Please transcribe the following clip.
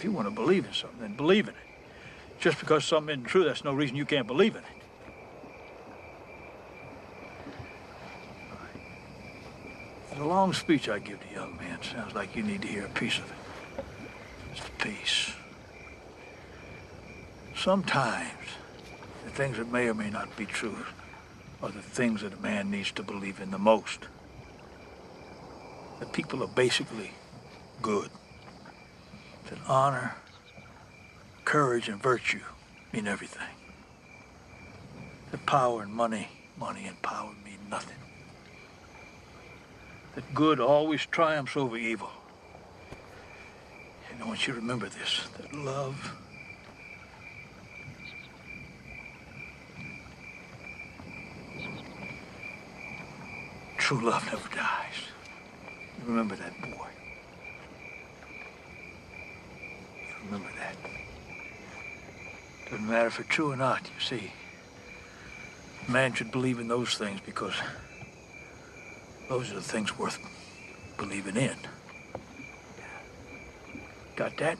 If you want to believe in something, then believe in it. Just because something isn't true, that's no reason you can't believe in it. The long speech I give to young men sounds like you need to hear a piece of it. Just a piece. Sometimes the things that may or may not be true are the things that a man needs to believe in the most. That people are basically good. Honor, courage, and virtue mean everything. That power and money, money and power mean nothing. That good always triumphs over evil. And I want you to remember this, that love True love never dies. You remember that, boy. You remember that. Doesn't matter if it's true or not, you see. Man should believe in those things because those are the things worth believing in. Got that?